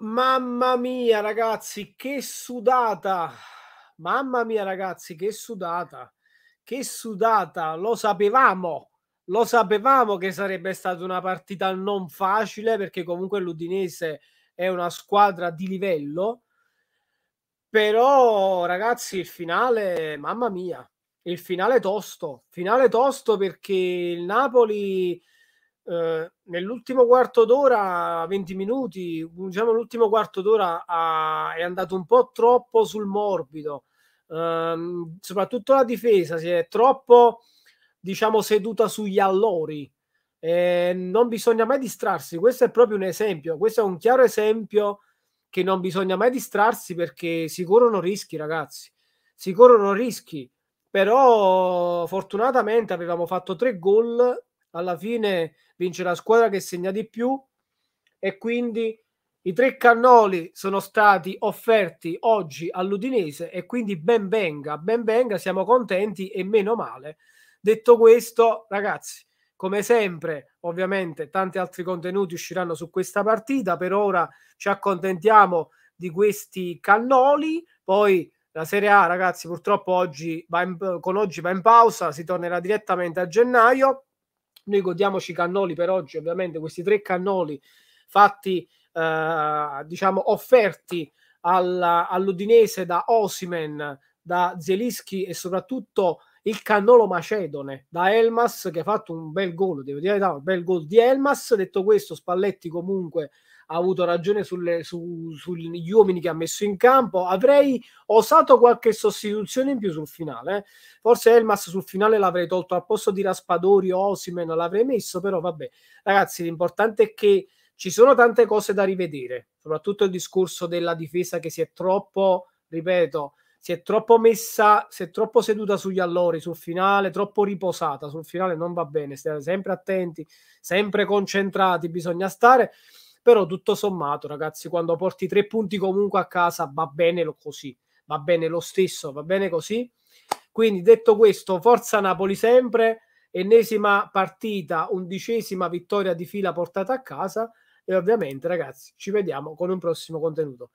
Mamma mia, ragazzi, che sudata! Mamma mia, ragazzi, che sudata! Che sudata! Lo sapevamo, lo sapevamo che sarebbe stata una partita non facile perché comunque l'Udinese è una squadra di livello. Però, ragazzi, il finale, mamma mia, il finale tosto, finale tosto perché il Napoli eh, nell'ultimo quarto d'ora, 20 minuti, diciamo l'ultimo quarto d'ora ha, è andato un po' troppo sul morbido, eh, soprattutto la difesa si è troppo, diciamo, seduta sugli allori. Eh, non bisogna mai distrarsi, questo è proprio un esempio, questo è un chiaro esempio che non bisogna mai distrarsi perché si corrono rischi, ragazzi, si corrono rischi. Però fortunatamente avevamo fatto tre gol alla fine vince la squadra che segna di più e quindi i tre cannoli sono stati offerti oggi all'Udinese e quindi ben venga, ben venga, siamo contenti e meno male. Detto questo, ragazzi, come sempre, ovviamente tanti altri contenuti usciranno su questa partita, per ora ci accontentiamo di questi cannoli, poi la Serie A, ragazzi, purtroppo oggi in, con oggi va in pausa, si tornerà direttamente a gennaio noi godiamoci i cannoli per oggi, ovviamente questi tre cannoli fatti, eh, diciamo, offerti alla, all'Udinese da Osimen, da Zelischi e soprattutto il cannolo macedone da Elmas che ha fatto un bel gol, devo dire, un bel gol di Elmas. Detto questo, Spalletti comunque ha avuto ragione sulle, su, sugli uomini che ha messo in campo. Avrei osato qualche sostituzione in più sul finale. Eh. Forse Elmas sul finale l'avrei tolto al posto di Raspadori o Osimen, l'avrei messo, però vabbè. Ragazzi, l'importante è che ci sono tante cose da rivedere, soprattutto il discorso della difesa che si è troppo, ripeto, si è troppo messa, si è troppo seduta sugli allori sul finale, troppo riposata sul finale non va bene, state sempre attenti, sempre concentrati, bisogna stare. Però tutto sommato ragazzi quando porti tre punti comunque a casa va bene così va bene lo stesso va bene così. Quindi detto questo forza Napoli sempre ennesima partita undicesima vittoria di fila portata a casa e ovviamente ragazzi ci vediamo con un prossimo contenuto